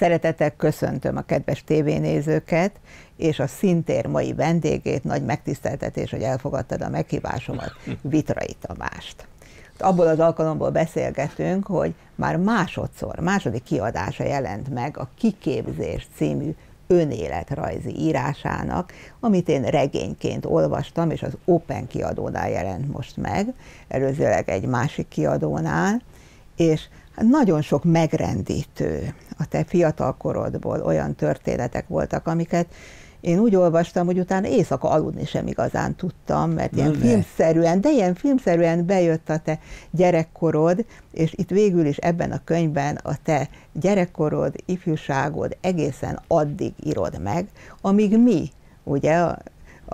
Szeretettel köszöntöm a kedves tévénézőket, és a szintér mai vendégét, nagy megtiszteltetés, hogy elfogadtad a meghívásomat, Vitrai Tamást. Abból az alkalomból beszélgetünk, hogy már másodszor, második kiadása jelent meg a Kiképzés című önéletrajzi írásának, amit én regényként olvastam, és az Open kiadónál jelent most meg, előzőleg egy másik kiadónál, és nagyon sok megrendítő a te fiatalkorodból olyan történetek voltak, amiket én úgy olvastam, hogy utána éjszaka aludni sem igazán tudtam, mert ilyen filmszerűen, de ilyen filmszerűen bejött a te gyerekkorod, és itt végül is ebben a könyvben a te gyerekkorod, ifjúságod egészen addig írod meg, amíg mi, ugye a,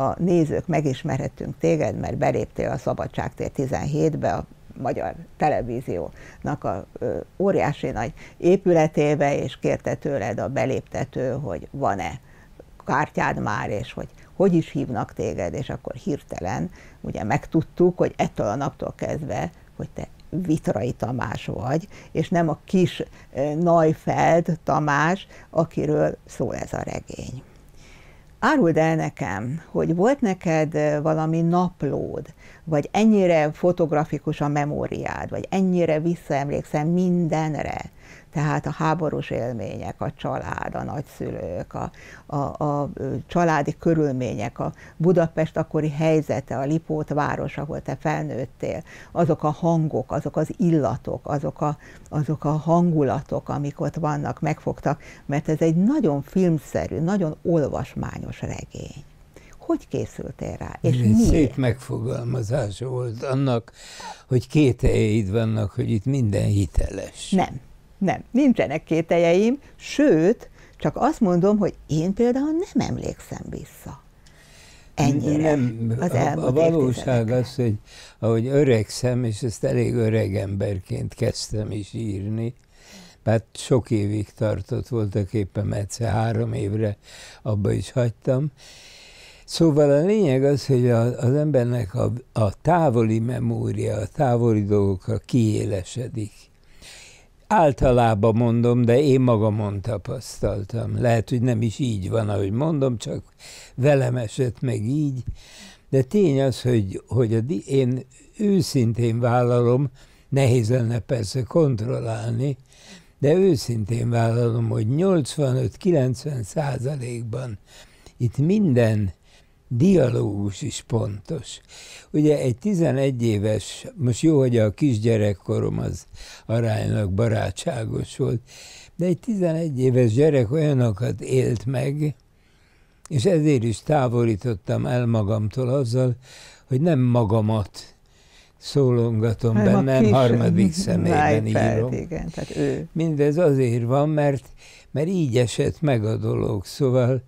a nézők megismerhettünk téged, mert beléptél a Szabadságtér 17-be, a magyar televíziónak a ö, óriási nagy épületébe, és kérte tőled a beléptető, hogy van-e kártyád már, és hogy hogy is hívnak téged, és akkor hirtelen ugye megtudtuk, hogy ettől a naptól kezdve, hogy te Vitrai Tamás vagy, és nem a kis Neufeld Tamás, akiről szól ez a regény. Áruld el nekem, hogy volt neked valami naplód, vagy ennyire fotografikus a memóriád, vagy ennyire visszaemlékszem mindenre, tehát a háborús élmények, a család, a nagyszülők, a, a, a családi körülmények, a Budapest akkori helyzete, a Lipót város, ahol te felnőttél, azok a hangok, azok az illatok, azok a, azok a hangulatok, amik ott vannak, megfogtak, mert ez egy nagyon filmszerű, nagyon olvasmányos regény. Hogy készültél rá? És Ez miért? Szép megfogalmazás volt annak, hogy két vannak, hogy itt minden hiteles. Nem. Nem, nincsenek kételjeim, sőt, csak azt mondom, hogy én például nem emlékszem vissza. Ennyire. Nem, az a, a valóság az, hogy ahogy öregszem, és ezt elég öreg emberként kezdtem is írni, mert sok évig tartott voltak éppen, egyszer három évre abba is hagytam. Szóval a lényeg az, hogy a, az embernek a, a távoli memória, a távoli dolgokra kiélesedik Általában mondom, de én magamon tapasztaltam. Lehet, hogy nem is így van, ahogy mondom, csak velem esett meg így. De tény az, hogy, hogy a, én őszintén vállalom, nehéz lenne persze kontrollálni, de őszintén vállalom, hogy 85-90 százalékban itt minden dialógus is pontos. Ugye egy 11 éves, most jó, hogy a kisgyerekkorom az aránylag barátságos volt, de egy 11 éves gyerek olyanokat élt meg, és ezért is távolítottam el magamtól azzal, hogy nem magamat szólongatom bennem, harmadik személyben írom. Igen, tehát ő. Mindez azért van, mert, mert így esett meg a dolog, szóval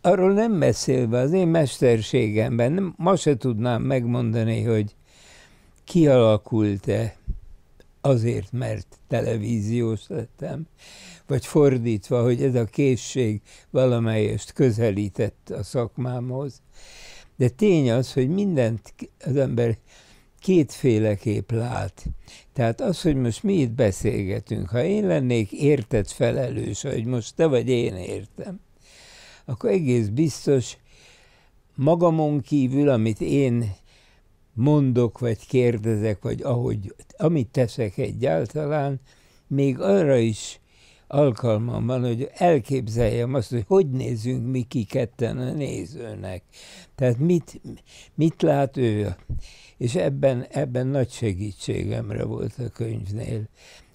arról nem beszélve, az én mesterségemben, nem, ma se tudnám megmondani, hogy kialakult-e azért, mert televíziós lettem, vagy fordítva, hogy ez a készség valamelyest közelített a szakmámhoz. De tény az, hogy mindent az ember kétféleképp lát. Tehát az, hogy most mi itt beszélgetünk, ha én lennék értett felelős, hogy most te vagy én értem, akkor egész biztos magamon kívül, amit én mondok, vagy kérdezek, vagy ahogy, amit teszek egyáltalán, még arra is alkalmam van, hogy elképzeljem azt, hogy hogy nézünk mi ki ketten a nézőnek. Tehát mit, mit lát ő. És ebben, ebben nagy segítségemre volt a könyvnél,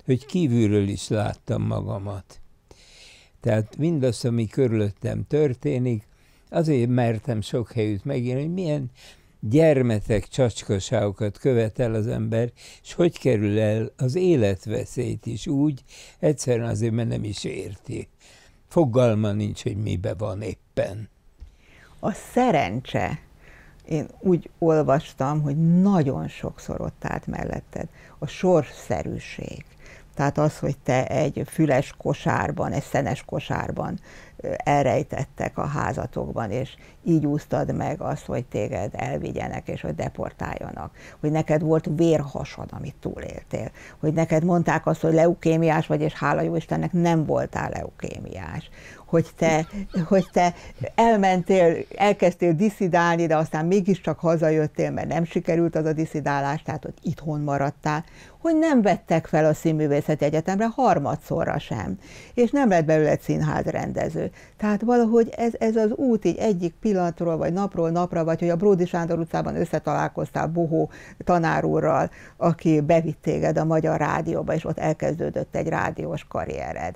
hogy kívülről is láttam magamat. Tehát mindazt, ami körülöttem történik, azért mertem sok helyütt megírni, hogy milyen gyermetek csacskaságokat követel az ember, és hogy kerül el az életveszélyt is úgy, egyszerűen azért, mert nem is érti. Fogalma nincs, hogy mibe van éppen. A szerencse, én úgy olvastam, hogy nagyon sokszor ott állt melletted. A sorszerűség, tehát az, hogy te egy füles kosárban, egy szenes kosárban elrejtettek a házatokban, és így úsztad meg azt, hogy téged elvigyenek, és hogy deportáljanak. Hogy neked volt vérhasad, amit túléltél. Hogy neked mondták azt, hogy leukémiás vagy, és hála jó Istennek nem voltál leukémiás hogy te, hogy te elmentél, elkezdtél diszidálni, de aztán mégiscsak hazajöttél, mert nem sikerült az a diszidálás, tehát hogy itthon maradtál, hogy nem vettek fel a Színművészeti Egyetemre harmadszorra sem, és nem lett belőle színházrendező. Tehát valahogy ez, ez az út így egyik pillanatról, vagy napról napra, vagy hogy a Bródi Sándor utcában összetalálkoztál Bohó tanárúrral, aki bevitt téged a Magyar Rádióba, és ott elkezdődött egy rádiós karriered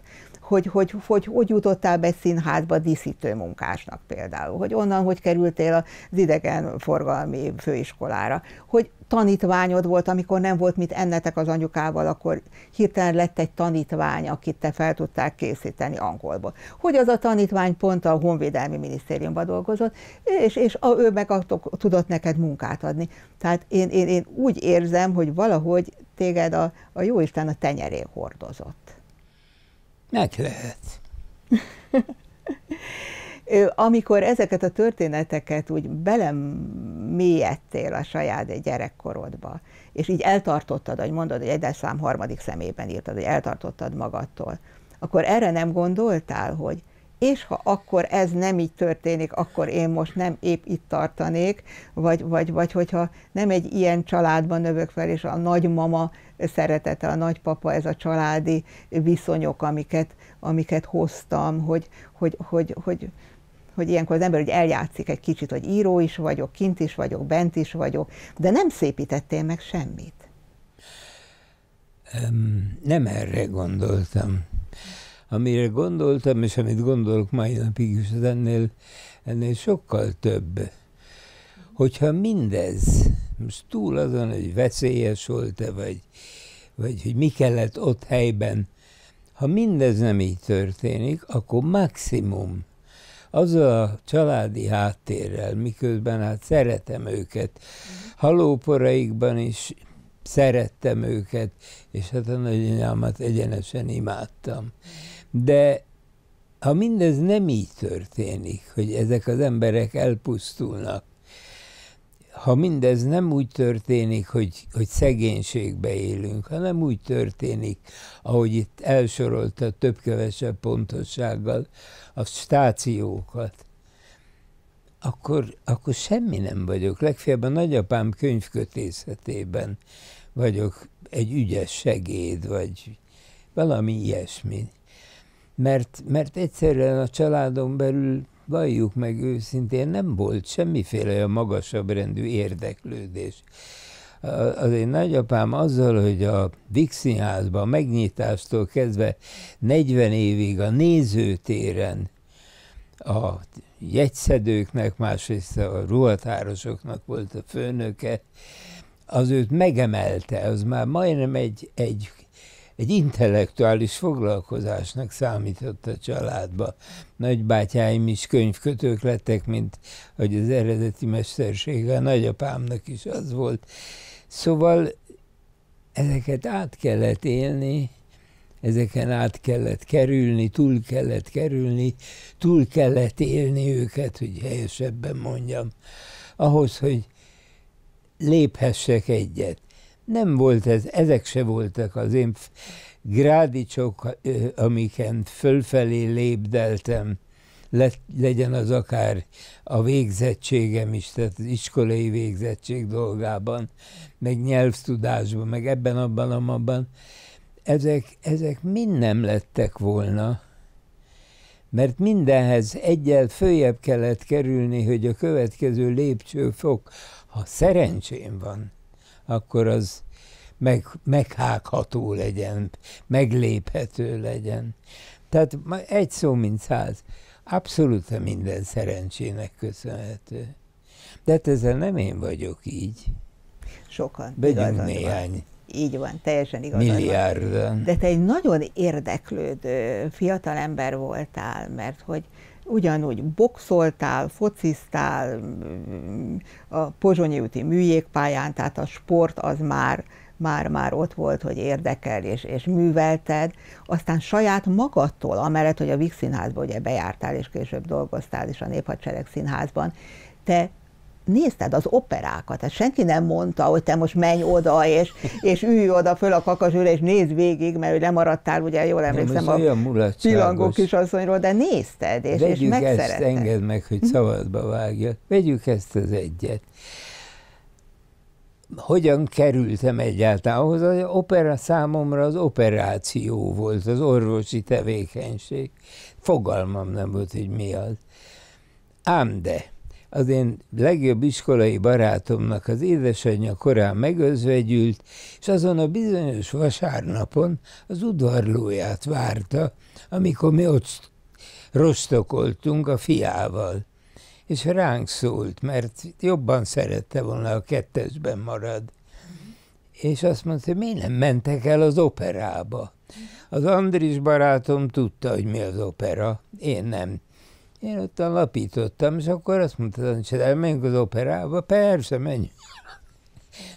hogy hogy, hogy hogy jutottál be színházba díszítő munkásnak például, hogy onnan hogy kerültél az idegenforgalmi főiskolára, hogy tanítványod volt, amikor nem volt mit ennetek az anyukával, akkor hirtelen lett egy tanítvány, akit te fel tudták készíteni angolból. Hogy az a tanítvány pont a Honvédelmi Minisztériumban dolgozott, és, és a, ő meg tudott neked munkát adni. Tehát én, én, én úgy érzem, hogy valahogy téged a, a Jóisten a tenyeré hordozott. Meg lehet. Amikor ezeket a történeteket úgy belemélyedtél a saját gyerekkorodba, és így eltartottad, hogy mondod, hogy egy szám harmadik szemében írtad, hogy eltartottad magadtól, akkor erre nem gondoltál, hogy és ha akkor ez nem így történik, akkor én most nem épp itt tartanék, vagy, vagy, vagy hogyha nem egy ilyen családban növök fel, és a nagymama szeretete, a nagypapa, ez a családi viszonyok, amiket, amiket hoztam, hogy, hogy, hogy, hogy, hogy ilyenkor az ember hogy eljátszik egy kicsit, hogy író is vagyok, kint is vagyok, bent is vagyok, de nem szépítettél meg semmit. Nem erre gondoltam amire gondoltam, és amit gondolok mai napig is, az ennél, ennél sokkal több. Hogyha mindez, most túl azon, hogy veszélyes volt-e, vagy, vagy hogy mi kellett ott helyben, ha mindez nem így történik, akkor maximum azzal a családi háttérrel, miközben hát szeretem őket, halóporaikban is szerettem őket, és hát a nagyanyámat egyenesen imádtam. De ha mindez nem így történik, hogy ezek az emberek elpusztulnak, ha mindez nem úgy történik, hogy, hogy szegénységbe élünk, hanem úgy történik, ahogy itt elsorolta több-kevesebb pontossággal a stációkat, akkor, akkor semmi nem vagyok. Legfeljebb a nagyapám könyvkötészetében vagyok egy ügyes segéd, vagy valami ilyesmi mert, mert egyszerűen a családon belül valljuk meg őszintén, nem volt semmiféle olyan magasabb rendű érdeklődés. Az én nagyapám azzal, hogy a Dixinházban megnyitástól kezdve 40 évig a nézőtéren a jegyszedőknek, másrészt a ruhatárosoknak volt a főnöke, az őt megemelte, az már majdnem egy, egy egy intellektuális foglalkozásnak számított a családba. Nagybátyáim is könyvkötők lettek, mint hogy az eredeti mestersége a nagyapámnak is az volt. Szóval ezeket át kellett élni, ezeken át kellett kerülni, túl kellett kerülni, túl kellett élni őket, hogy helyesebben mondjam, ahhoz, hogy léphessek egyet nem volt ez, ezek se voltak az én grádicsok, amiken fölfelé lépdeltem, le, legyen az akár a végzettségem is, tehát az iskolai végzettség dolgában, meg nyelvtudásban, meg ebben, abban, abban, ezek, ezek mind nem lettek volna, mert mindenhez egyel följebb kellett kerülni, hogy a következő lépcsőfok, ha szerencsém van, akkor az meg, meghágható legyen, megléphető legyen. Tehát egy szó, mint száz. Abszolút minden szerencsének köszönhető. De hát ezzel nem én vagyok így. Sokan. Begyünk néhány. Van. Így van, teljesen igazad Milliárdan. De te egy nagyon érdeklődő fiatal ember voltál, mert hogy ugyanúgy boxoltál, fociztál a Pozsonyi úti műjégpályán, tehát a sport az már, már-már ott volt, hogy érdekel és, és művelted, aztán saját magadtól, amellett, hogy a Vix Színházba ugye bejártál, és később dolgoztál is a Néphadsereg Színházban, te nézted az operákat, tehát senki nem mondta, hogy te most menj oda, és, és ülj oda föl a kakasőre, és nézd végig, mert lemaradtál, ugye jól emlékszem a pillangó kisasszonyról, de nézted, és, Vegyük és megszeretted. ezt, engedd meg, hogy szabadba vágja. Vegyük ezt az egyet. Hogyan kerültem egyáltalán ahhoz? Az opera számomra az operáció volt, az orvosi tevékenység. Fogalmam nem volt, hogy mi az. Ám de, az én legjobb iskolai barátomnak az édesanyja korán megözvegyült, és azon a bizonyos vasárnapon az udvarlóját várta, amikor mi ott rostokoltunk a fiával. És ránk szólt, mert jobban szerette volna, a kettesben marad. És azt mondta, hogy miért nem mentek el az operába? Az Andris barátom tudta, hogy mi az opera, én nem. Én ott lapítottam, és akkor azt mondta, hogy elmenjünk az operába, persze, menjünk.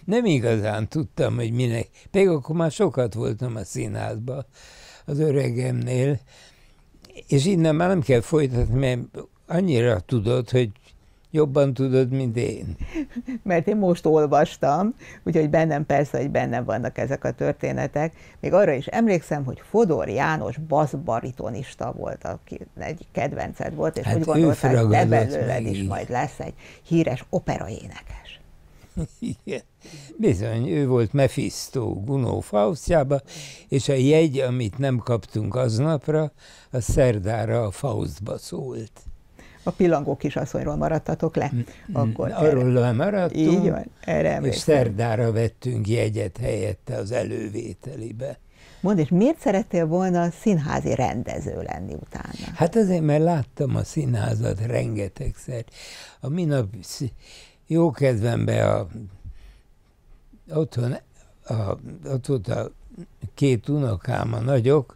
Nem igazán tudtam, hogy minek. Pedig akkor már sokat voltam a színházban az öregemnél, és innen már nem kell folytatni, mert annyira tudod, hogy jobban tudod, mint én. Mert én most olvastam, úgyhogy bennem persze, hogy bennem vannak ezek a történetek. Még arra is emlékszem, hogy Fodor János baszbaritonista volt, aki egy kedvenced volt, és hát úgy gondolták, hogy te belőled is majd lesz egy híres operaénekes. Igen. Bizony, ő volt Mephisto Gunó Faustjába, és a jegy, amit nem kaptunk aznapra, a szerdára a Faustba szólt a pillangó kisasszonyról maradtatok le. Mm, mm, akkor Arról lemaradtunk, így van, erre és szerdára vettünk jegyet helyette az elővételibe. Mondd, és miért szerettél volna színházi rendező lenni utána? Hát azért, mert láttam a színházat rengetegszer. A minap jó kedvembe a, otthon, a, ott volt a két unokám, a nagyok,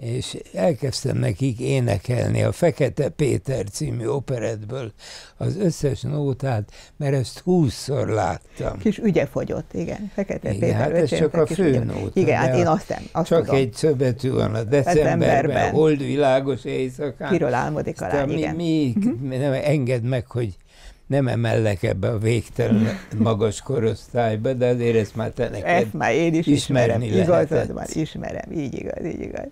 és elkezdtem nekik énekelni a Fekete Péter című operetből az összes nótát, mert ezt húszszor láttam. Kis ügye fogyott, igen. Fekete igen, Péter. Hát ez csak a fő nóta. Igen, hát én azt. Azt csak tudom. egy szöbetű van a decemberben, decemberben. hold világos éjszakán. Kiről álmodik a lány, igen. Mi, mi nem enged meg, hogy nem emellek ebbe a végtelen magas korosztályba, de azért ezt már te neked Ezt már én is ismerem, igazad van, ismerem, így igaz, így igaz.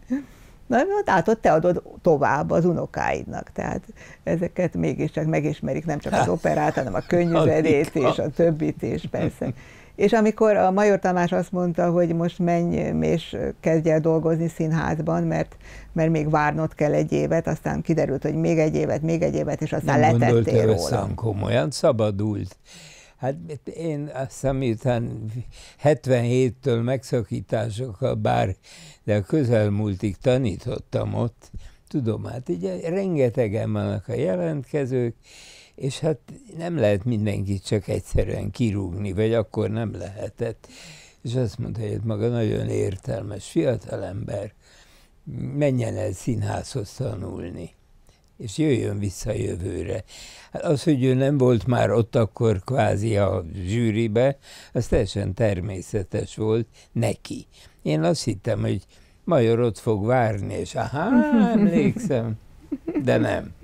Na, hát ott te adod tovább az unokáidnak, tehát ezeket mégiscsak megismerik, nem csak az hát, operát, hanem a könyvzenét és a többit is persze. És amikor a Major Tamás azt mondta, hogy most menj és kezdj el dolgozni színházban, mert, mert még várnod kell egy évet, aztán kiderült, hogy még egy évet, még egy évet, és aztán Nem letettél róla. komolyan, szabadult. Hát én azt hiszem, miután 77-től megszakításokkal, bár de a közelmúltig tanítottam ott, tudom, hát ugye rengetegen vannak a jelentkezők, és hát nem lehet mindenkit csak egyszerűen kirúgni, vagy akkor nem lehetett. És azt mondta, hogy maga nagyon értelmes fiatalember, menjen el színházhoz tanulni és jöjjön vissza jövőre. Hát az, hogy ő nem volt már ott akkor kvázi a zsűribe, az teljesen természetes volt neki. Én azt hittem, hogy Major ott fog várni, és aha, emlékszem, de nem.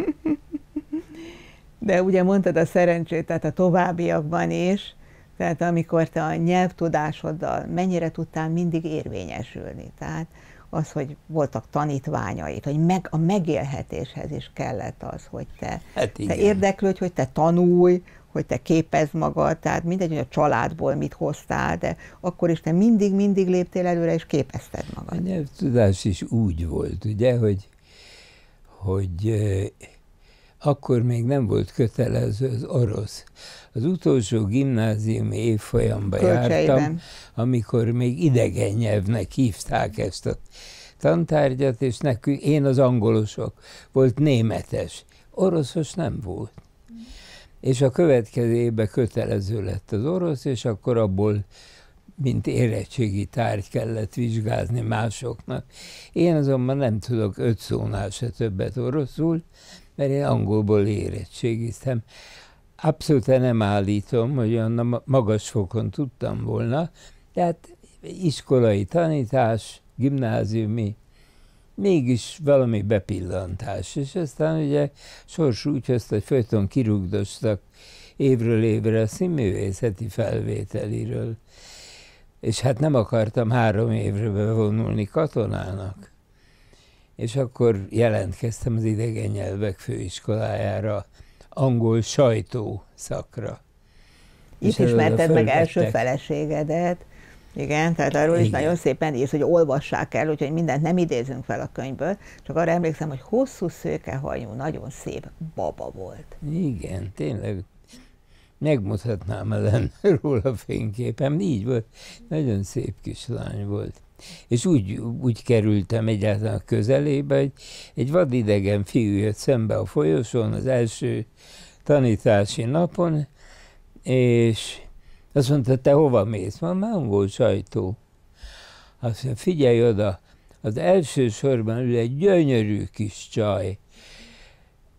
De ugye mondtad a szerencsét, tehát a továbbiakban is, tehát amikor te a nyelvtudásoddal mennyire tudtál mindig érvényesülni. Tehát az, hogy voltak tanítványait, hogy meg, a megélhetéshez is kellett az, hogy te, hát te érdeklődj, hogy te tanulj, hogy te képezd magad, tehát mindegy, hogy a családból mit hoztál, de akkor is te mindig-mindig léptél előre, és képezted magad. A nyelvtudás is úgy volt, ugye, hogy, hogy akkor még nem volt kötelező az orosz. Az utolsó gimnáziumi évfolyamban jártam, amikor még idegen nyelvnek hívták ezt a tantárgyat, és nekünk, én az angolosok, volt németes. Oroszos nem volt. És a következő évben kötelező lett az orosz, és akkor abból mint érettségi tárgy kellett vizsgázni másoknak. Én azonban nem tudok öt szónál se többet oroszul, mert én angolból érettségiztem. Abszolút nem állítom, hogy olyan magas fokon tudtam volna, Tehát iskolai tanítás, gimnáziumi, mégis valami bepillantás. És aztán ugye sors úgy hozta, hogy folyton kirugdostak évről évre a színművészeti felvételiről. És hát nem akartam három évre bevonulni katonának. És akkor jelentkeztem az idegen nyelvek főiskolájára, angol sajtó szakra. Itt ismerted meg első feleségedet, igen, tehát arról Igen. is nagyon szépen írsz, hogy olvassák el, úgyhogy mindent nem idézünk fel a könyvből, csak arra emlékszem, hogy hosszú szőkehajú, nagyon szép baba volt. Igen, tényleg megmutatnám ellen róla fényképen, így volt, nagyon szép kislány volt. És úgy, úgy kerültem egyáltalán közelébe, hogy egy vadidegen fiú jött szembe a folyosón az első tanítási napon, és azt mondta, te hova mész? Van már angol sajtó. Azt mondja, figyelj oda, az első sorban ül egy gyönyörű kis csaj.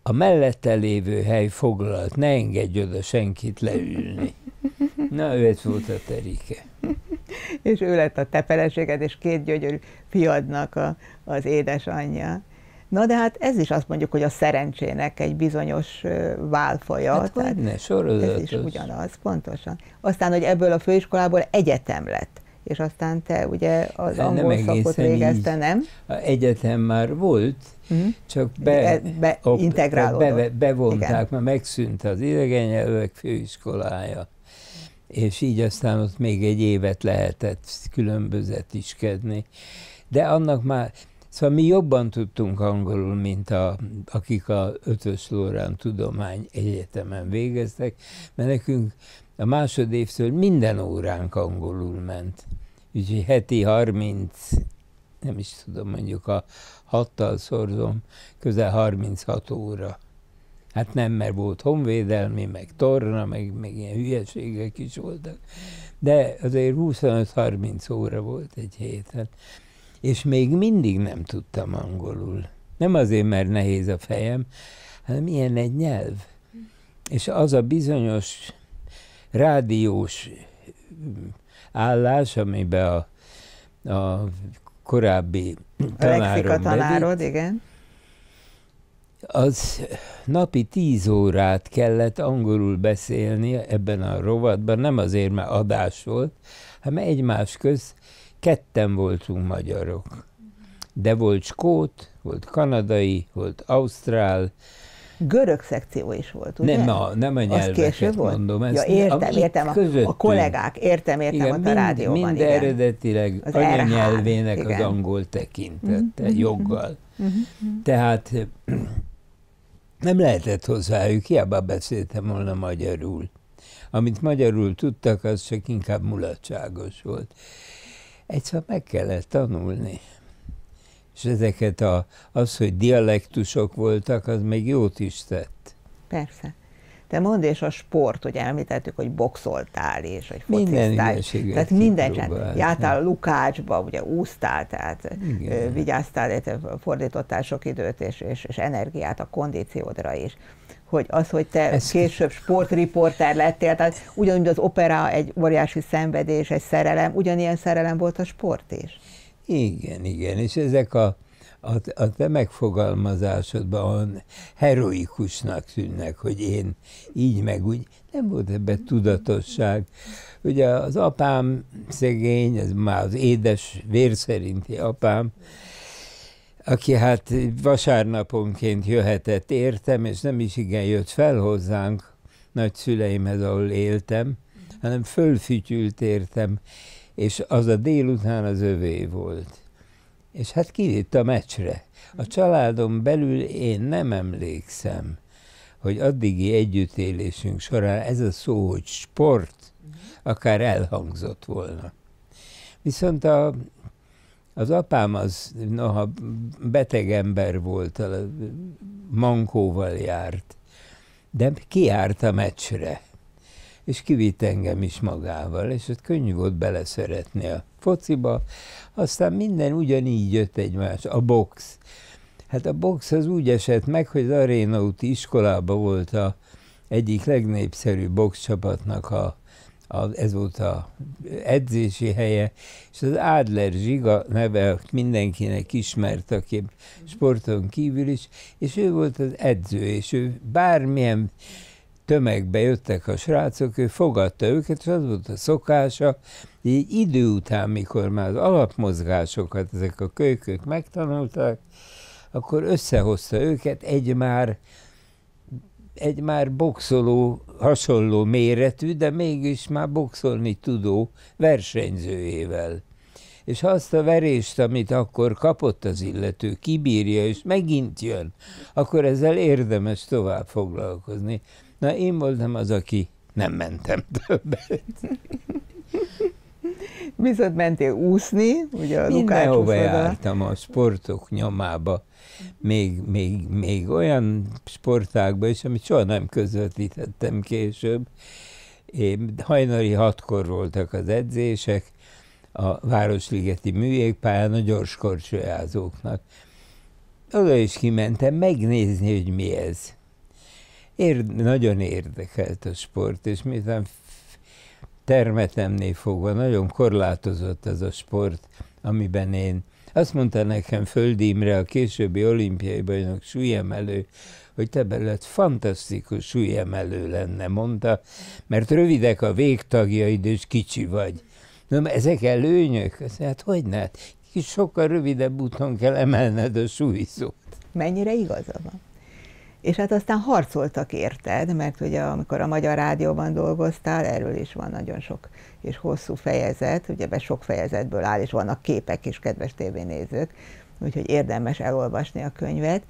A mellette lévő hely foglalt, ne engedj oda senkit leülni. Na, ő volt a terike. és ő lett a te feleséged, és két gyönyörű fiadnak a, az édesanyja. Na de hát ez is azt mondjuk, hogy a szerencsének egy bizonyos válfaja. Hát tehát ne, sorozatos. Ez is ugyanaz, pontosan. Aztán, hogy ebből a főiskolából egyetem lett és aztán te ugye az hát angol szakot végezte, így. nem? A egyetem már volt, uh-huh. csak be, be, integrálódott. Be, bevonták, Igen. mert megszűnt az idegen főiskolája. És így aztán ott még egy évet lehetett különbözetiskedni. De annak már, Szóval mi jobban tudtunk angolul, mint a, akik a Ötös Lórán Tudomány Egyetemen végeztek, mert nekünk a másodévtől minden óránk angolul ment. Úgyhogy heti 30, nem is tudom, mondjuk a hattal szorzom, közel 36 óra. Hát nem, mert volt honvédelmi, meg torna, meg, meg ilyen hülyeségek is voltak. De azért 25-30 óra volt egy héten és még mindig nem tudtam angolul. Nem azért, mert nehéz a fejem, hanem ilyen egy nyelv. És az a bizonyos rádiós állás, amiben a, a korábbi tanárom a tanárod, bevitt, igen. Az napi tíz órát kellett angolul beszélni ebben a rovatban, nem azért, mert adás volt, hanem egymás köz ketten voltunk magyarok. De volt skót, volt kanadai, volt ausztrál, Görög szekció is volt, ugye? Nem a, nem a nyelveket volt? mondom. Ezt, ja, értem, értem, a, a kollégák, értem, értem, Igen, a rádióban. Mind igen. eredetileg az anyanyelvének az angol tekintette, mm-hmm. joggal. Mm-hmm. Tehát nem lehetett hozzájuk, hiába beszéltem volna magyarul. Amit magyarul tudtak, az csak inkább mulatságos volt egyszer meg kellett tanulni. És ezeket a, az, hogy dialektusok voltak, az még jót is tett. Persze. Te mondd, és a sport, hogy említettük, hogy boxoltál és hogy fociztál. Minden Tehát minden Jártál a Lukácsba, ugye úsztál, tehát Igen. vigyáztál, fordítottál sok időt és, és, és energiát a kondíciódra is hogy az, hogy te Ez később sportriporter lettél, tehát ugyanúgy az opera egy óriási szenvedés, egy szerelem, ugyanilyen szerelem volt a sport is. Igen, igen, és ezek a, a, a te megfogalmazásodban heroikusnak tűnnek, hogy én így meg úgy, nem volt ebben tudatosság. Ugye az apám szegény, ez már az édes vérszerinti apám, aki hát vasárnaponként jöhetett értem, és nem is igen jött fel hozzánk nagyszüleimhez, ahol éltem, hanem fölfütyült értem, és az a délután az övé volt. És hát kivitt a meccsre. A családom belül én nem emlékszem, hogy addigi együttélésünk során ez a szó, hogy sport, akár elhangzott volna. Viszont a az apám az, noha beteg ember volt, mankóval járt, de kiárt a meccsre, és kivitt engem is magával, és ott könnyű volt beleszeretni a fociba, aztán minden ugyanígy jött egymás, a box. Hát a box az úgy esett meg, hogy az Aréna úti iskolában volt a egyik legnépszerűbb boxcsapatnak a, a, ez volt a edzési helye, és az Adler Zsiga neve mindenkinek ismert, aki sporton kívül is, és ő volt az edző, és ő bármilyen tömegbe jöttek a srácok, ő fogadta őket, és az volt a szokása, így idő után, mikor már az alapmozgásokat ezek a kölykök megtanulták, akkor összehozta őket egy már egy már boxoló, hasonló méretű, de mégis már boxolni tudó versenyzőjével. És ha azt a verést, amit akkor kapott az illető, kibírja, és megint jön, akkor ezzel érdemes tovább foglalkozni. Na, én voltam az, aki nem mentem többet. Viszont mentél úszni, ugye a Mindenhova jártam a sportok nyomába, még, még, még olyan sportákban is, amit soha nem közvetítettem később. Én, hajnali hatkor voltak az edzések, a Városligeti műjégpályán a gyorskorcsolyázóknak. Oda is kimentem megnézni, hogy mi ez. Ér, nagyon érdekelt a sport, és miután termetemnél fogva nagyon korlátozott ez a sport, amiben én azt mondta nekem Földi Imre, a későbbi olimpiai bajnok súlyemelő, hogy te belőled fantasztikus súlyemelő lenne, mondta, mert rövidek a végtagjaid, és kicsi vagy. Na, ezek előnyök? Hát hogy ne? Sokkal rövidebb úton kell emelned a súlyzót. Mennyire igaza van? És hát aztán harcoltak érted, mert ugye amikor a Magyar Rádióban dolgoztál, erről is van nagyon sok és hosszú fejezet, ugye be sok fejezetből áll, és vannak képek is, kedves tévénézők, úgyhogy érdemes elolvasni a könyvet,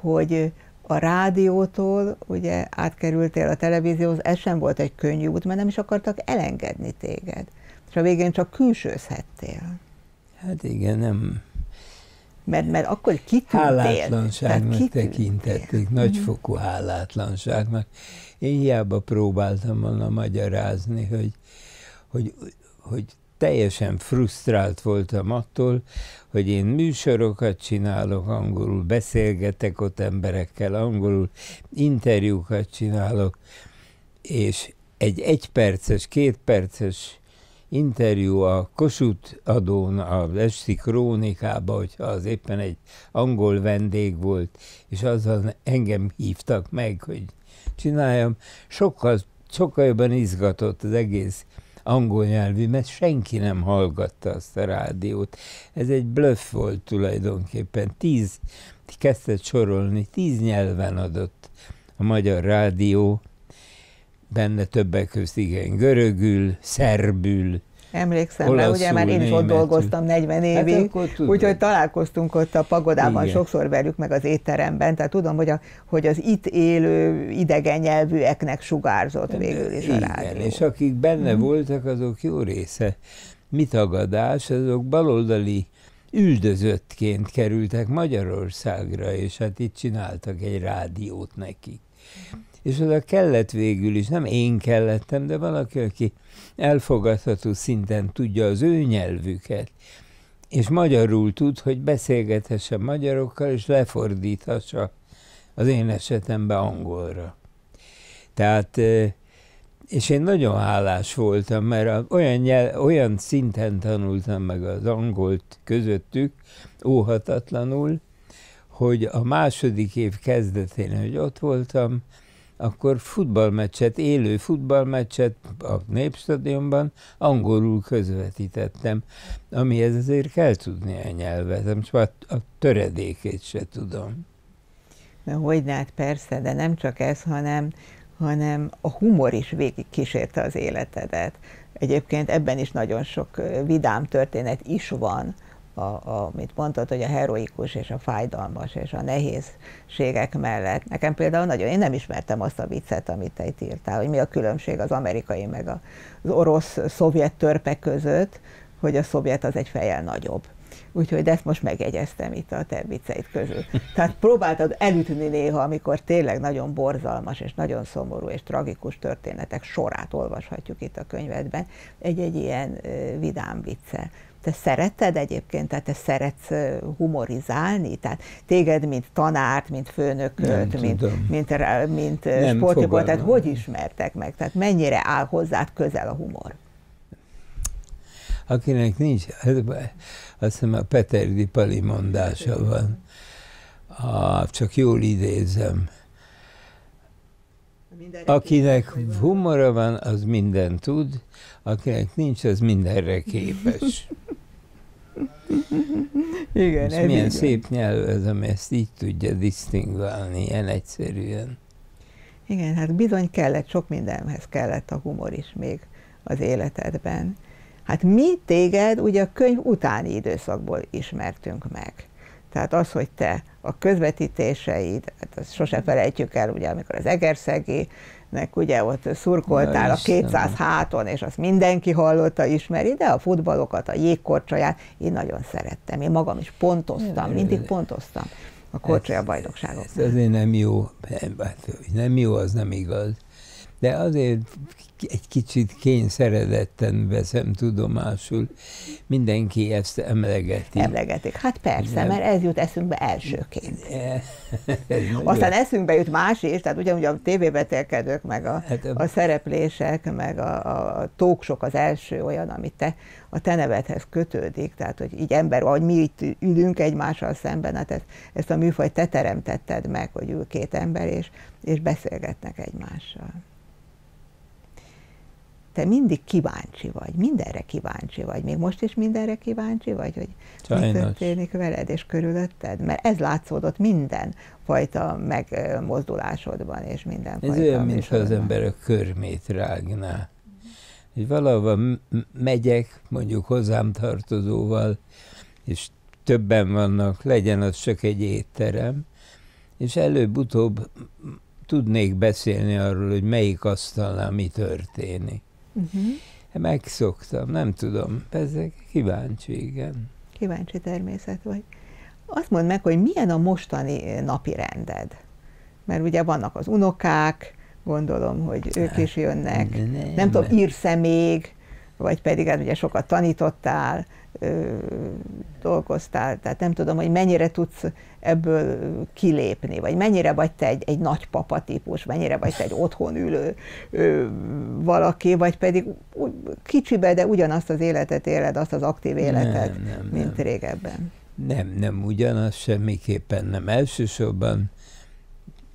hogy a rádiótól ugye átkerültél a televízióhoz, ez sem volt egy könnyű út, mert nem is akartak elengedni téged. És a végén csak külsőzhettél. Hát igen, nem, mert, mert akkor kitűntél. Hálátlanságnak tekintették, mhm. nagyfokú hálátlanságnak. Én hiába próbáltam volna magyarázni, hogy, hogy, hogy teljesen frusztrált voltam attól, hogy én műsorokat csinálok angolul, beszélgetek ott emberekkel angolul, interjúkat csinálok, és egy egyperces, kétperces interjú a Kossuth adón, az esti krónikába, hogyha az éppen egy angol vendég volt, és azzal engem hívtak meg, hogy csináljam, sokkal, sokkal jobban izgatott az egész angol nyelvű, mert senki nem hallgatta azt a rádiót. Ez egy bluff volt tulajdonképpen. Tíz, kezdett sorolni, tíz nyelven adott a magyar rádió, benne többek között igen, görögül, szerbül, Emlékszem, mert ugye már én is ott dolgoztam 40 hát évig, hát úgyhogy találkoztunk ott a pagodában, Igen. sokszor velük meg az étteremben, tehát tudom, hogy, a, hogy az itt élő idegen nyelvűeknek sugárzott végül is Igen, a rádió. és akik benne hmm. voltak, azok jó része mi tagadás, azok baloldali üldözöttként kerültek Magyarországra, és hát itt csináltak egy rádiót nekik és oda kellett végül is, nem én kellettem, de valaki, aki elfogadható szinten tudja az ő nyelvüket, és magyarul tud, hogy beszélgethesse magyarokkal, és lefordíthassa az én esetemben angolra. Tehát, és én nagyon hálás voltam, mert olyan, nyelv, olyan szinten tanultam meg az angolt közöttük, óhatatlanul, hogy a második év kezdetén, hogy ott voltam, akkor futballmeccset, élő futballmeccset a Népstadionban angolul közvetítettem, amihez azért kell tudni a nyelvet, nem csak a, töredékét se tudom. Na, hogy hát persze, de nem csak ez, hanem, hanem a humor is végig kísérte az életedet. Egyébként ebben is nagyon sok vidám történet is van, a, a, amit mondtad, hogy a heroikus és a fájdalmas és a nehézségek mellett. Nekem például nagyon, én nem ismertem azt a viccet, amit te itt írtál, hogy mi a különbség az amerikai meg az orosz-szovjet törpe között, hogy a szovjet az egy fejjel nagyobb. Úgyhogy de ezt most megjegyeztem itt a te vicceid közül. Tehát próbáltad elütni néha, amikor tényleg nagyon borzalmas és nagyon szomorú és tragikus történetek sorát olvashatjuk itt a könyvedben, egy-egy ilyen vidám vicce Te szeretted egyébként, tehát te szeretsz humorizálni? Tehát téged, mint tanárt, mint főnököt, mint, mint, mint, sportipot, tehát hogy ismertek meg? Tehát mennyire áll hozzád közel a humor? Akinek nincs, azt hiszem a Peterdi Pali mondása van, a, csak jól idézem, Akinek humora van, az minden tud, akinek nincs, az mindenre képes. Igen, ez milyen szép nyelv ez, ami ezt így tudja disztingválni, ilyen egyszerűen. Igen, hát bizony kellett, sok mindenhez kellett a humor is még az életedben. Hát mi téged ugye a könyv utáni időszakból ismertünk meg. Tehát az, hogy te a közvetítéseid, hát azt sose felejtjük el, ugye, amikor az Egerszegi nek ugye ott szurkoltál a 200 háton, és azt mindenki hallotta, ismeri, de a futballokat, a jégkorcsaját én nagyon szerettem. Én magam is pontoztam, mindig pontoztam a korcsolya bajnokságokon. Ez azért nem jó, nem jó, az nem igaz. De azért egy kicsit kényszeredetten veszem tudomásul, mindenki ezt emlegeti. Emlegetik. Hát persze, nem. mert ez jut eszünkbe elsőként. Aztán eszünkbe jut más is, tehát ugyanúgy a tévébetélkedők, meg a, hát a, a szereplések, meg a, a tóksok az első olyan, amit te a te nevedhez kötődik, tehát hogy így ember, ahogy mi itt ülünk egymással szemben, hát ezt, ezt a műfajt te teremtetted meg, hogy ül két ember, és, és beszélgetnek egymással te mindig kíváncsi vagy, mindenre kíváncsi vagy, még most is mindenre kíváncsi vagy, hogy Sajnos. mi történik veled és körülötted, mert ez látszódott minden fajta megmozdulásodban és minden Ez olyan, mintha az ember a körmét rágná. Hogy valahova megyek, mondjuk hozzám tartozóval, és többen vannak, legyen az csak egy étterem, és előbb-utóbb tudnék beszélni arról, hogy melyik asztalnál mi történik. Uh-huh. Megszoktam, nem tudom, ezek kíváncsi, igen. Kíváncsi természet vagy. Azt mondd meg, hogy milyen a mostani napi rended? Mert ugye vannak az unokák, gondolom, hogy ők is jönnek. Nem, nem tudom, írsz-e még, vagy pedig hát ugye sokat tanítottál, dolgoztál, tehát nem tudom, hogy mennyire tudsz ebből kilépni, vagy mennyire vagy te egy, egy nagy papa típus, mennyire vagy te egy otthon ülő ö, valaki, vagy pedig kicsibe, de ugyanazt az életet éled, azt az aktív életet, nem, nem, mint nem. régebben. Nem, nem ugyanaz, semmiképpen nem. Elsősorban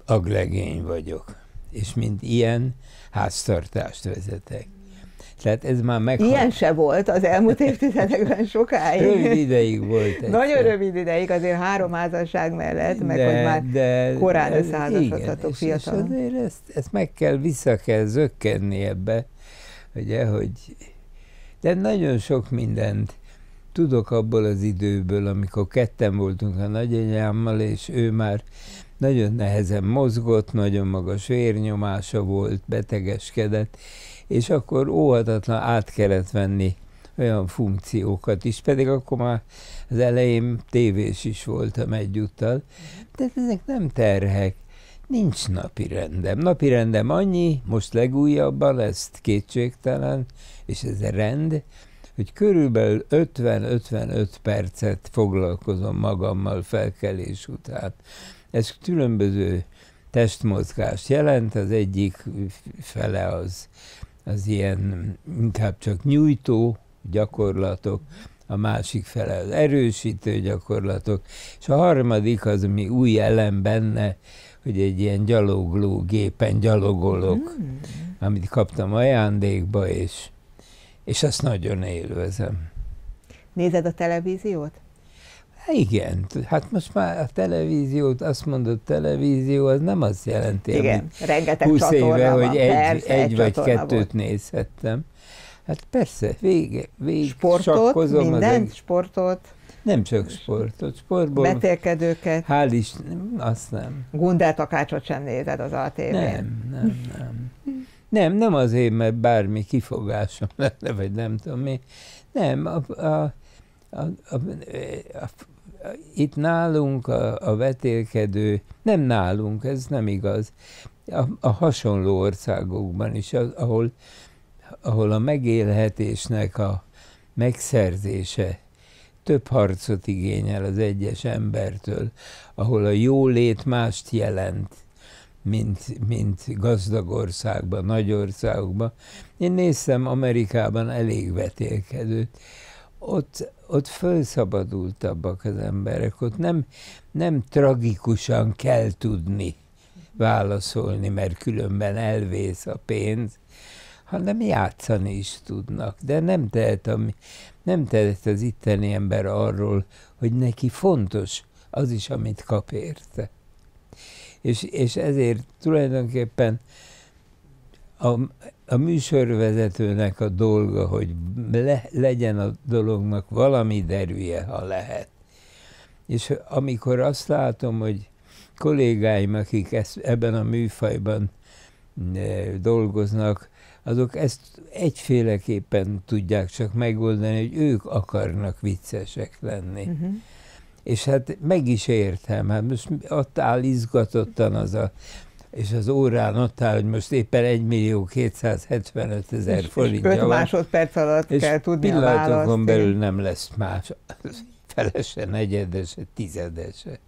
aglegény vagyok, és mint ilyen háztartást vezetek. Tehát ez már meg. Ilyen se volt az elmúlt évtizedekben sokáig. Rövid ideig volt. Egyszer. Nagyon rövid ideig, azért három házasság mellett, meg de, hogy már de, korán összeházasodhatok fiatalon. És azért ezt, ezt meg kell, vissza kell zökkenni ebbe, ugye, hogy de nagyon sok mindent tudok abból az időből, amikor ketten voltunk a nagyanyámmal, és ő már nagyon nehezen mozgott, nagyon magas vérnyomása volt, betegeskedett, és akkor óhatatlan át kellett venni olyan funkciókat is, pedig akkor már az elején tévés is voltam egyúttal, de ezek nem terhek. Nincs napi rendem. Napi rendem annyi, most legújabban, ezt kétségtelen, és ez rend, hogy körülbelül 50-55 percet foglalkozom magammal felkelés után. Ez különböző testmozgást jelent, az egyik fele az az ilyen inkább csak nyújtó gyakorlatok, a másik fele az erősítő gyakorlatok, és a harmadik az, ami új elem benne, hogy egy ilyen gyalogló gépen gyalogolok, mm. amit kaptam ajándékba, és, és azt nagyon élvezem. Nézed a televíziót? Igen, hát most már a televíziót, azt mondod televízió, az nem azt jelenti, Igen, rengeteg 20 éve, van, hogy egy, persze, egy, egy vagy kettőt volt. nézhettem. Hát persze, vége, vége Sportot, mindent, sportot. Nem csak sportot, sportból. Betélkedőket. Hál' Isten, azt nem. Gundel Takácsot sem nézed az ATV-n. Nem, nem, nem. Nem, nem azért, mert bármi kifogásom lenne, vagy nem tudom mi. Nem, a, a, a, a, a, itt nálunk a, a vetélkedő, nem nálunk, ez nem igaz, a, a hasonló országokban is, az, ahol, ahol a megélhetésnek a megszerzése több harcot igényel az egyes embertől, ahol a jólét mást jelent, mint, mint gazdag országban, nagy országokban. Én néztem Amerikában elég vetélkedőt, ott, ott felszabadultabbak az emberek, ott nem, nem tragikusan kell tudni válaszolni, mert különben elvész a pénz, hanem játszani is tudnak. De nem tehet, ami, nem tehet az itteni ember arról, hogy neki fontos az is, amit kap érte. És, és ezért tulajdonképpen a, a műsorvezetőnek a dolga, hogy le, legyen a dolognak valami derűje, ha lehet. És amikor azt látom, hogy kollégáim, akik ezt, ebben a műfajban e, dolgoznak, azok ezt egyféleképpen tudják csak megoldani, hogy ők akarnak viccesek lenni. Uh-huh. És hát meg is értem, hát most ott áll izgatottan az a és az órán ott áll, hogy most éppen 1 millió 275 ezer forintja van. másodperc alatt és kell tudni pillanatokon belül nem lesz más, felese, negyedese, tizedese.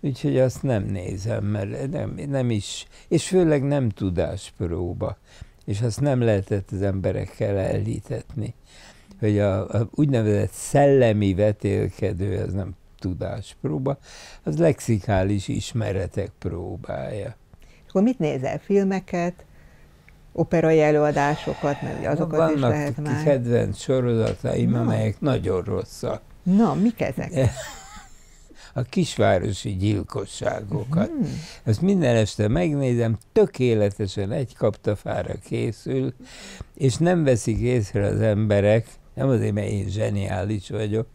Úgyhogy azt nem nézem, mert nem, nem is, és főleg nem tudáspróba, és azt nem lehetett az emberekkel elhitetni, hogy a, a úgynevezett szellemi vetélkedő, az nem tudáspróba, az lexikális ismeretek próbája. Akkor mit nézel? Filmeket, operai előadásokat, mert azokat Vannak is lehet már. Kedvenc sorozataim, Na. amelyek nagyon rosszak. Na, mik ezek? a kisvárosi gyilkosságokat. Mm. Ezt minden este megnézem, tökéletesen egy kaptafára készül, és nem veszik észre az emberek, nem azért, mert én zseniális vagyok,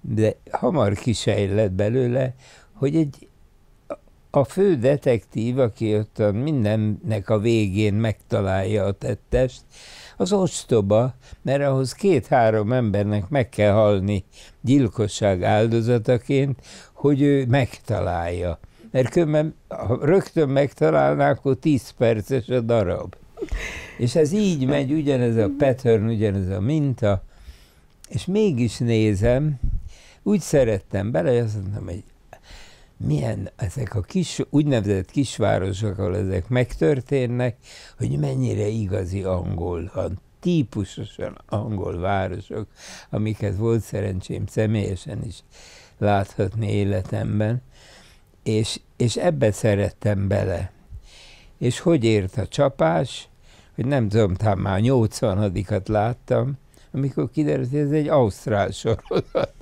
de hamar kisejlett belőle, hogy egy a fő detektív, aki ott a mindennek a végén megtalálja a tettest, az ostoba, mert ahhoz két-három embernek meg kell halni gyilkosság áldozataként, hogy ő megtalálja. Mert különben, ha rögtön megtalálnák, akkor 10 perces a darab. És ez így megy, ugyanez a pattern, ugyanez a minta, és mégis nézem, úgy szerettem bele, hogy azt mondtam, hogy milyen ezek a kis, úgynevezett kisvárosok, ahol ezek megtörténnek, hogy mennyire igazi angol, a típusosan angol városok, amiket volt szerencsém személyesen is láthatni életemben, és, és ebbe szerettem bele. És hogy ért a csapás, hogy nem tudom, talán már 80-at láttam, amikor kiderült, hogy ez egy ausztrál sorozat.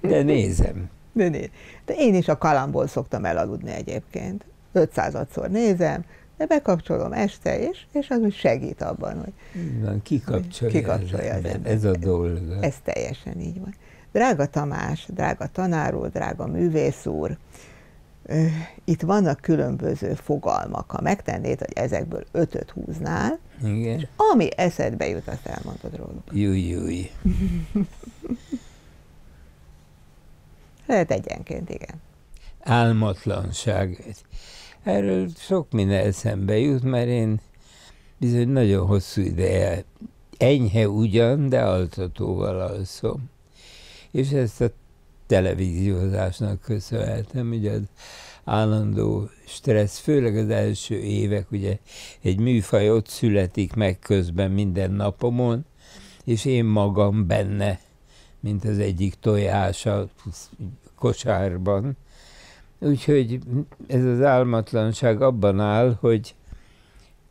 De nézem. De, né- de én is a kalamból szoktam elaludni egyébként. 500-szor nézem, de bekapcsolom este, és, és az úgy segít abban, hogy Igen, kikapcsolja, kikapcsolja az ember. Ez a dolga. Ez teljesen így van. Drága Tamás, drága tanár úr, drága művész úr, itt vannak különböző fogalmak. Ha megtennéd, hogy ezekből ötöt húznál, Igen. és ami eszedbe jut, azt elmondod róluk. Júj, júj. Lehet egyenként, igen. Álmatlanság. Erről sok minden eszembe jut, mert én bizony nagyon hosszú ideje enyhe ugyan, de altatóval alszom. És ezt a televíziózásnak köszönhetem, ugye az állandó stressz, főleg az első évek, ugye egy műfaj ott születik meg közben minden napomon, és én magam benne mint az egyik tojás a kosárban. Úgyhogy ez az álmatlanság abban áll, hogy,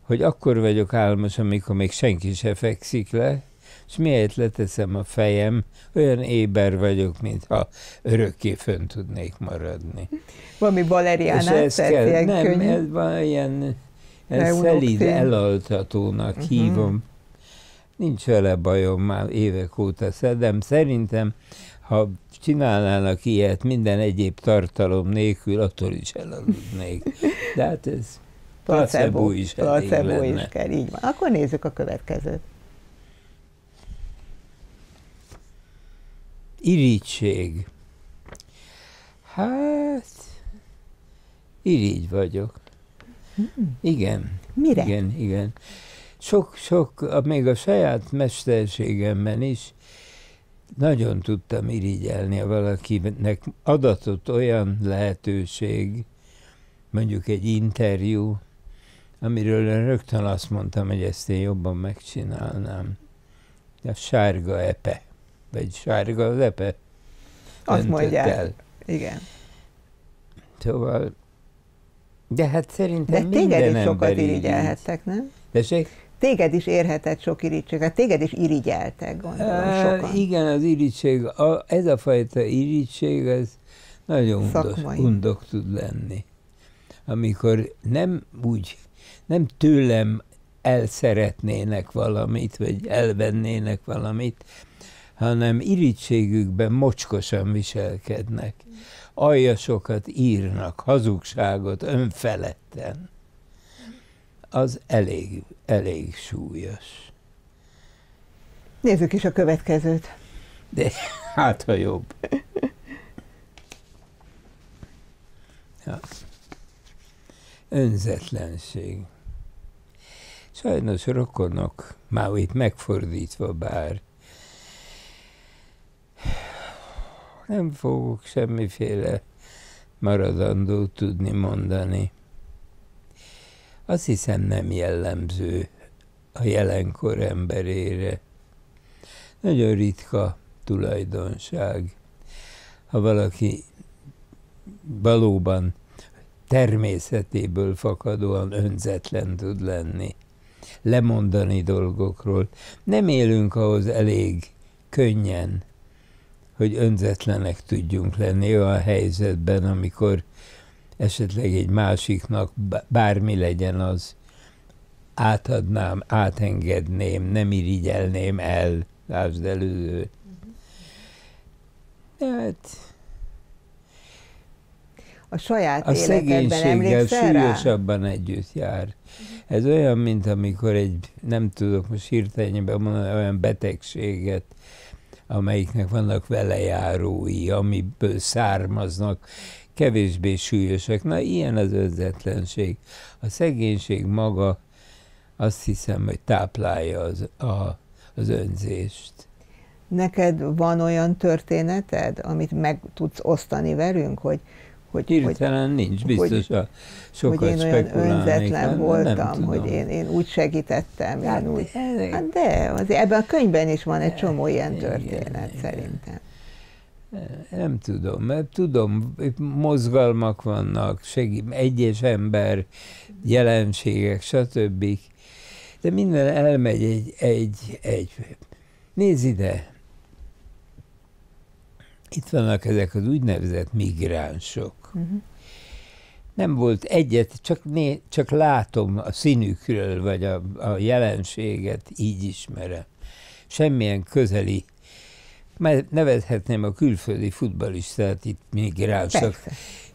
hogy akkor vagyok álmos, amikor még senki se fekszik le, és miért leteszem a fejem, olyan éber vagyok, mintha örökké fönn tudnék maradni. Valami valeriánát kell, Nem, könnyű. ez van ilyen, ez szelíd elaltatónak uh-huh. hívom Nincs vele bajom, már évek óta szedem. Szerintem, ha csinálnának ilyet minden egyéb tartalom nélkül, attól is elaludnék. De hát ez placebo is placebo is kell, így van. Akkor nézzük a következőt. Irigység. Hát, irigy vagyok. Hmm. Igen. Mire? Igen, igen. Sok-sok, még a saját mesterségemben is nagyon tudtam irigyelni, ha valakinek adatot olyan lehetőség, mondjuk egy interjú, amiről rögtön azt mondtam, hogy ezt én jobban megcsinálnám. A sárga epe, vagy sárga az epe. Azt mondják. El. Igen. Szóval, de hát szerintem De téged is sokat irigyelhettek, nem? Tessék? Téged is érhetett sok hát téged is irigyeltek, gondolom, sokan. Igen, az irigység, a, ez a fajta irigység, ez nagyon undos, undok tud lenni. Amikor nem úgy, nem tőlem elszeretnének valamit, vagy elvennének valamit, hanem irítségükben mocskosan viselkednek. Aljasokat írnak, hazugságot önfeledten. Az elég, elég súlyos. Nézzük is a következőt. De hát, ha jobb. Ja. Önzetlenség. Sajnos rokonok, már itt megfordítva bár, nem fogok semmiféle maradandót tudni mondani. Azt hiszem nem jellemző a jelenkor emberére. Nagyon ritka tulajdonság. Ha valaki valóban természetéből fakadóan önzetlen tud lenni, lemondani dolgokról. Nem élünk ahhoz elég könnyen, hogy önzetlenek tudjunk lenni olyan helyzetben, amikor esetleg egy másiknak bármi legyen az, átadnám, átengedném, nem irigyelném el, lásd előző. Hát, a saját a szegénységgel súlyosabban rá? együtt jár. Ez olyan, mint amikor egy, nem tudok most hirtelenben mondani, olyan betegséget, amelyiknek vannak velejárói, amiből származnak, kevésbé súlyosak. Na, ilyen az önzetlenség. A szegénység maga azt hiszem, hogy táplálja az, a, az önzést. Neked van olyan történeted, amit meg tudsz osztani velünk, hogy hogy, Hirtelen hogy, nincs, biztos a sokat Hogy én olyan önzetlen voltam, hogy én, én úgy segítettem. Hát, én úgy, de, hát de, azért ebben a könyvben is van egy csomó ilyen történet igen, szerintem. Nem tudom, mert tudom, mozgalmak vannak, segít, egyes ember, jelenségek, stb. De minden elmegy egy, egy, egy nézd ide, itt vannak ezek az úgynevezett migránsok. Uh-huh. Nem volt egyet, csak, né, csak látom a színükről, vagy a, a jelenséget, így ismerem. Semmilyen közeli, mert nevezhetném a külföldi futbalistát itt migránsok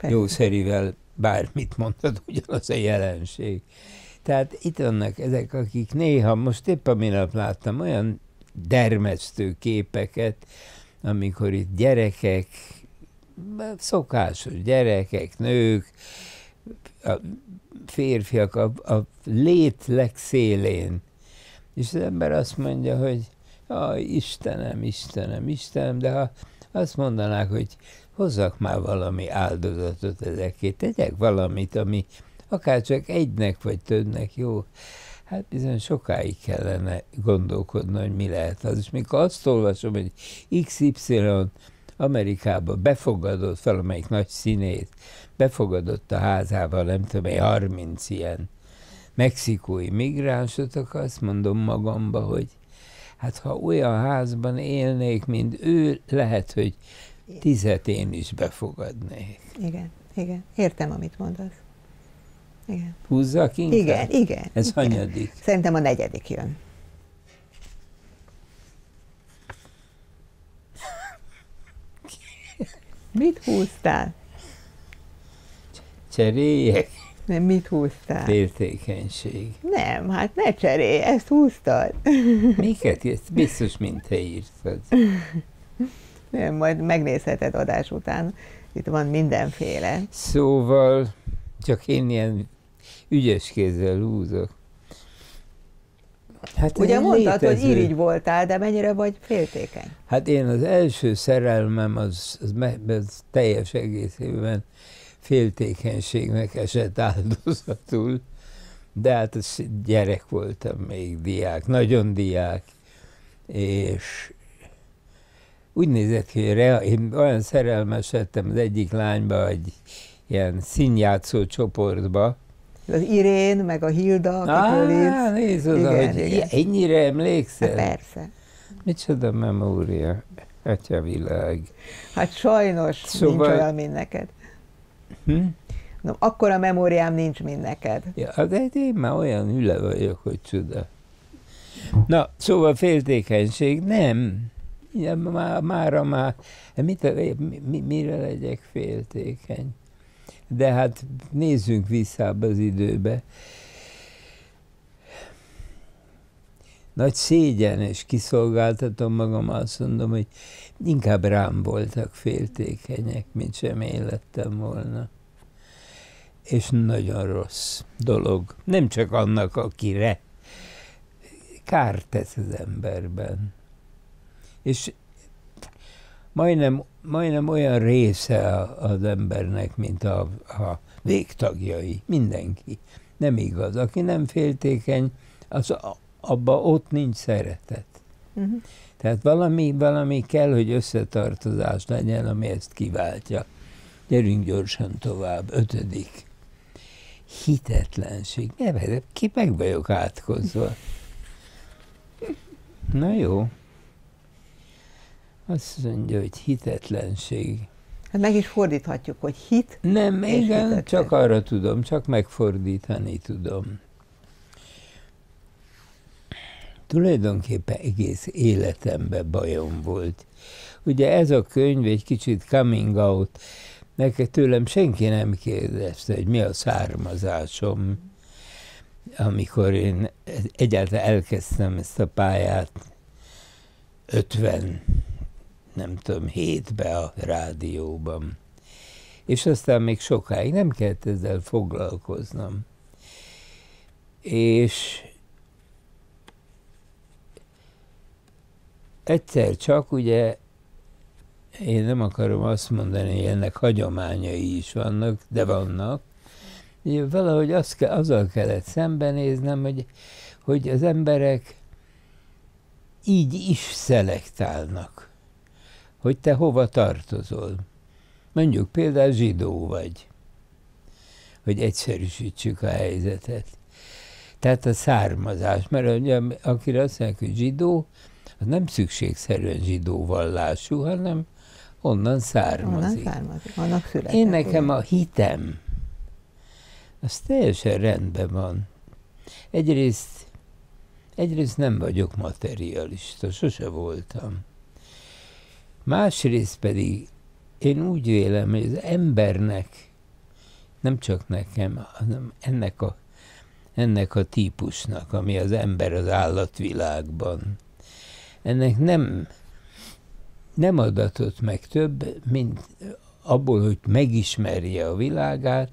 jószerivel bármit mondhat, ugyanaz a jelenség. Tehát itt vannak ezek, akik néha, most épp a minap láttam olyan dermesztő képeket, amikor itt gyerekek, szokásos gyerekek, nők, a férfiak a, a lét legszélén. És az ember azt mondja, hogy ah, Istenem, Istenem, Istenem, de ha azt mondanák, hogy hozzak már valami áldozatot ezekért, tegyek valamit, ami akár csak egynek vagy többnek jó, hát bizony sokáig kellene gondolkodni, hogy mi lehet az. És mikor azt olvasom, hogy XY Amerikába befogadott valamelyik nagy színét, befogadott a házával, nem tudom, egy 30 ilyen mexikói migránsot, akkor azt mondom magamba, hogy hát ha olyan házban élnék, mint ő, lehet, hogy tizet én is befogadnék. Igen, igen. Értem, amit mondasz. Igen. Húzzak inkább? Igen, igen. Ez igen. hanyadik? Szerintem a negyedik jön. Mit húztál? Cseréljek? Nem, mit húztál? Féltékenység. Nem, hát ne cserélj, ezt húztad. Miket? Ezt biztos, mint te írtad. Nem, majd megnézheted adás után. Itt van mindenféle. Szóval csak én ilyen ügyes kézzel húzok. Hát Ugye mondtad, létező... hogy irigy voltál, de mennyire vagy féltékeny? Hát én az első szerelmem az, az, az teljes egészében féltékenységnek esett áldozatul, de hát gyerek voltam még, diák, nagyon diák, és úgy nézett ki, hogy én olyan szerelmes lettem az egyik lányba, egy ilyen színjátszó csoportba, az Irén, meg a Hilda, akikről Á, nézd oda, igen, hogy igen. ennyire emlékszel? Hát persze. Micsoda memória, atya világ. Hát sajnos szóval... nincs olyan, mint neked. Hm? Akkor a memóriám nincs, mint neked. Ja, de én már olyan hüle vagyok, hogy csuda. Na, szóval féltékenység, nem. Ja, már, mára már, mit, mi, mire legyek féltékeny? De hát nézzünk vissza az időbe. Nagy szégyen, és kiszolgáltatom magam, azt mondom, hogy inkább rám voltak féltékenyek, mint sem én lettem volna. És nagyon rossz dolog. Nem csak annak, akire kárt tesz az emberben. És majdnem, majdnem olyan része az embernek, mint a, a végtagjai, mindenki. Nem igaz. Aki nem féltékeny, az abba ott nincs szeretet. Uh-huh. Tehát valami, valami kell, hogy összetartozás legyen, ami ezt kiváltja. Gyerünk gyorsan tovább. Ötödik. Hitetlenség. Ne, ki meg vagyok átkozva. Na jó. Azt mondja, hogy hitetlenség. Hát meg is fordíthatjuk, hogy hit. Nem, igen, hitetlenség. csak arra tudom, csak megfordítani tudom. Tulajdonképpen egész életemben bajom volt. Ugye ez a könyv egy kicsit coming out, neked tőlem senki nem kérdezte, hogy mi a származásom, amikor én egyáltalán elkezdtem ezt a pályát 50 nem tudom, hétbe a rádióban. És aztán még sokáig nem kellett ezzel foglalkoznom. És egyszer csak ugye én nem akarom azt mondani, hogy ennek hagyományai is vannak, de vannak. Ugye valahogy az azzal kellett szembenéznem, hogy, hogy az emberek így is szelektálnak hogy te hova tartozol. Mondjuk például zsidó vagy, hogy egyszerűsítsük a helyzetet. Tehát a származás, mert ugye, akire azt mondják, hogy zsidó, nem szükségszerűen zsidó vallású, hanem onnan származik. Onnan származik, annak született. Én nekem a hitem, az teljesen rendben van. Egyrészt, egyrészt nem vagyok materialista, sose voltam. Másrészt pedig én úgy vélem, hogy az embernek, nem csak nekem, hanem ennek a, ennek a típusnak, ami az ember az állatvilágban, ennek nem, nem adatott meg több, mint abból, hogy megismerje a világát,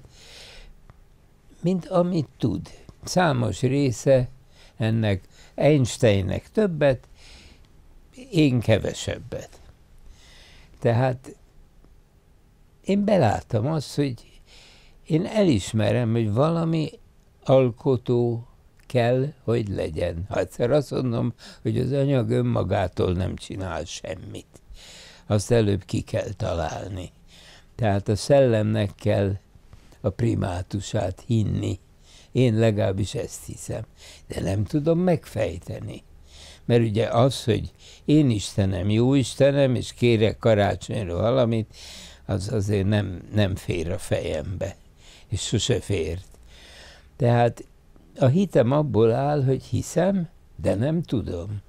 mint amit tud. Számos része ennek Einsteinnek többet, én kevesebbet. Tehát én beláttam azt, hogy én elismerem, hogy valami alkotó kell, hogy legyen. Ha egyszer azt mondom, hogy az anyag önmagától nem csinál semmit, azt előbb ki kell találni. Tehát a szellemnek kell a primátusát hinni. Én legalábbis ezt hiszem, de nem tudom megfejteni. Mert ugye az, hogy én Istenem, jó Istenem, és kérek karácsonyra valamit, az azért nem, nem fér a fejembe, és sose fért. Tehát a hitem abból áll, hogy hiszem, de nem tudom.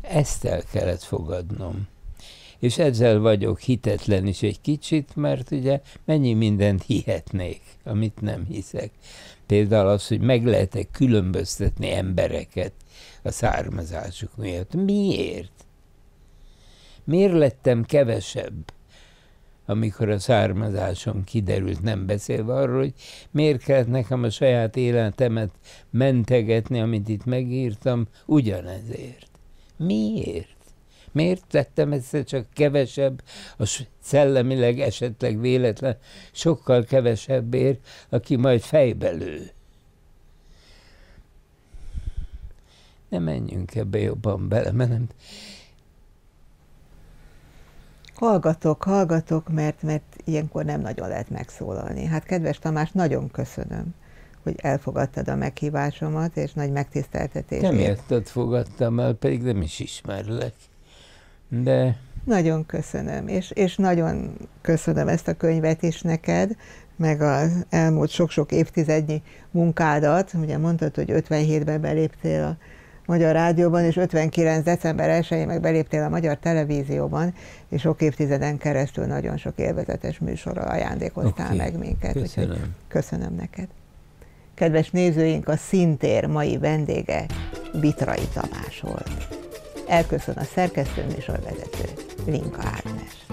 Ezt el kellett fogadnom. És ezzel vagyok hitetlen is egy kicsit, mert ugye mennyi mindent hihetnék, amit nem hiszek. Például az, hogy meg lehet-e különböztetni embereket a származásuk miatt. Miért? Miért lettem kevesebb? Amikor a származásom kiderült, nem beszélve arról, hogy miért kellett nekem a saját életemet mentegetni, amit itt megírtam, ugyanezért. Miért? Miért tettem ezt csak kevesebb, a szellemileg esetleg véletlen, sokkal kevesebbért, aki majd fejbe lő? Ne menjünk ebbe jobban bele, mert nem, Hallgatok, hallgatok, mert, mert ilyenkor nem nagyon lehet megszólalni. Hát kedves Tamás, nagyon köszönöm, hogy elfogadtad a meghívásomat, és nagy megtiszteltetés. Nem érted fogadtam el, pedig nem is ismerlek. De... Nagyon köszönöm, és, és nagyon köszönöm ezt a könyvet is neked, meg az elmúlt sok-sok évtizednyi munkádat. Ugye mondtad, hogy 57-ben beléptél a Magyar Rádióban, és 59. december 1-én meg beléptél a Magyar Televízióban, és sok évtizeden keresztül nagyon sok élvezetes műsorra ajándékoztál okay. meg minket. Köszönöm. köszönöm neked. Kedves nézőink, a Szintér mai vendége Vitrai Tamás volt. Elköszön a szerkesztő műsorvezető Linka Ágnes.